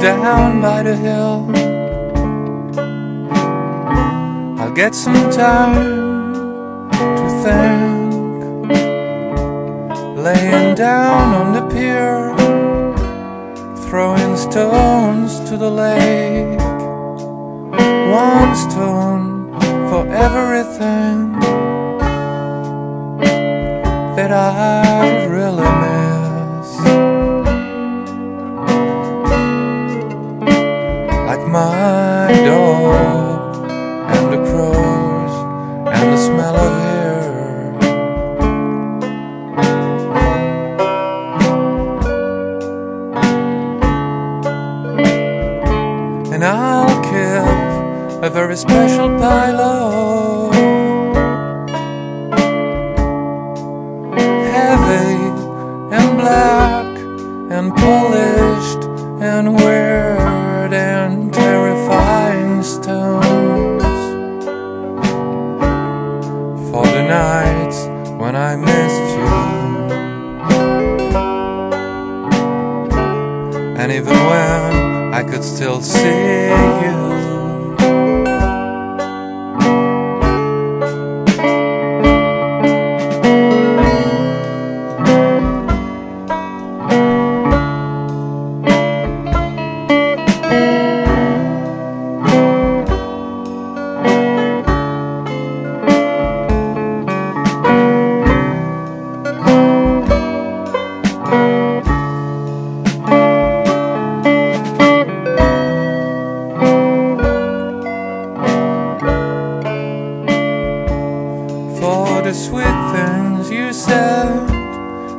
down by the hill. I'll get some time to think. Laying down on the pier, throwing stones to the lake. One stone for everything that I And I'll keep a very special pillow. Heavy and black and polished and weird and terrifying stones. For the nights when I missed you. And even when I could still see you. The sweet things you said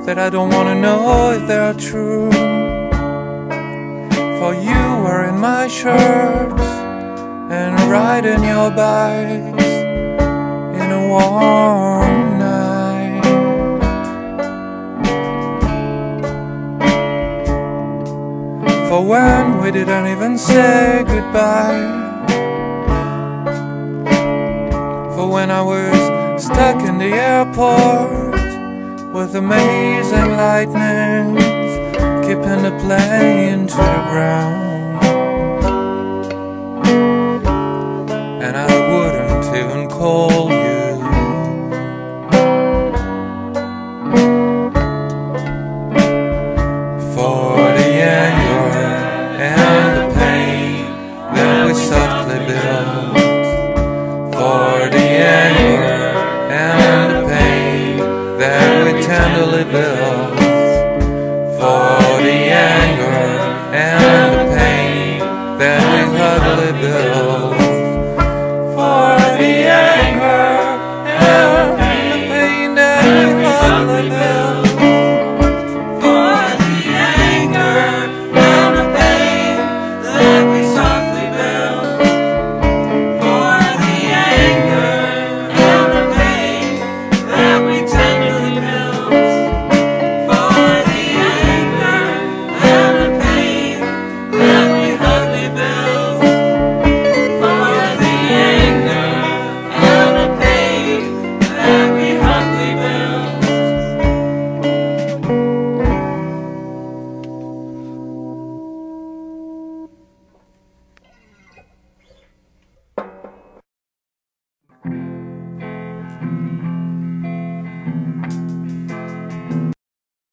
that I don't wanna know if they're true. For you were in my shirts and riding your bikes in a warm night. For when we didn't even say goodbye. For when I was stuck in the airport with amazing lightnings, keeping the plane to the ground. And I wouldn't even call you. For the anger and the pain that we softly built for the anger that